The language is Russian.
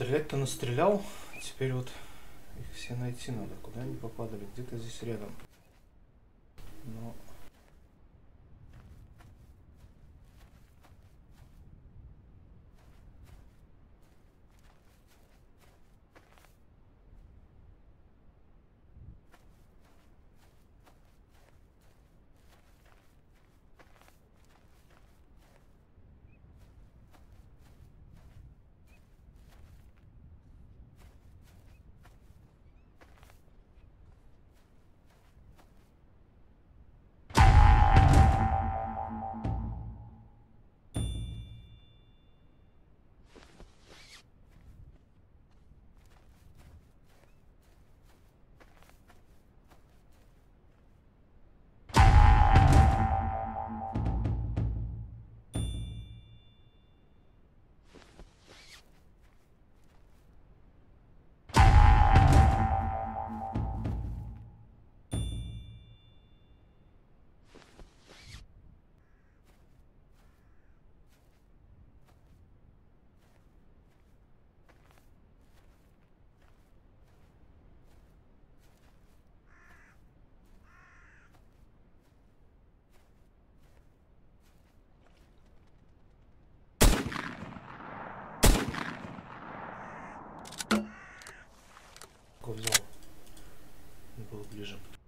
Стрелять-то настрелял. Теперь вот их все найти надо. Куда они попадали? Где-то здесь рядом. Но движем.